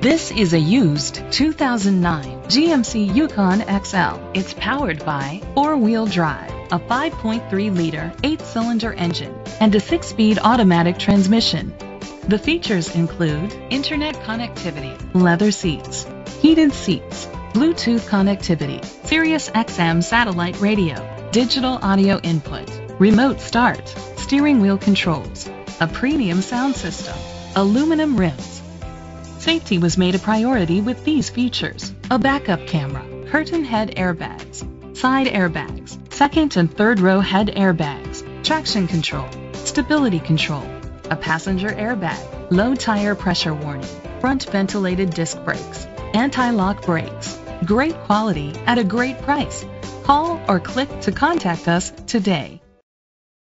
This is a used 2009 GMC Yukon XL. It's powered by four-wheel drive, a 5.3-liter, eight-cylinder engine, and a six-speed automatic transmission. The features include internet connectivity, leather seats, heated seats, Bluetooth connectivity, Sirius XM satellite radio, digital audio input, remote start, steering wheel controls, a premium sound system, aluminum rims, Safety was made a priority with these features. A backup camera, curtain head airbags, side airbags, second and third row head airbags, traction control, stability control, a passenger airbag, low tire pressure warning, front ventilated disc brakes, anti-lock brakes. Great quality at a great price. Call or click to contact us today.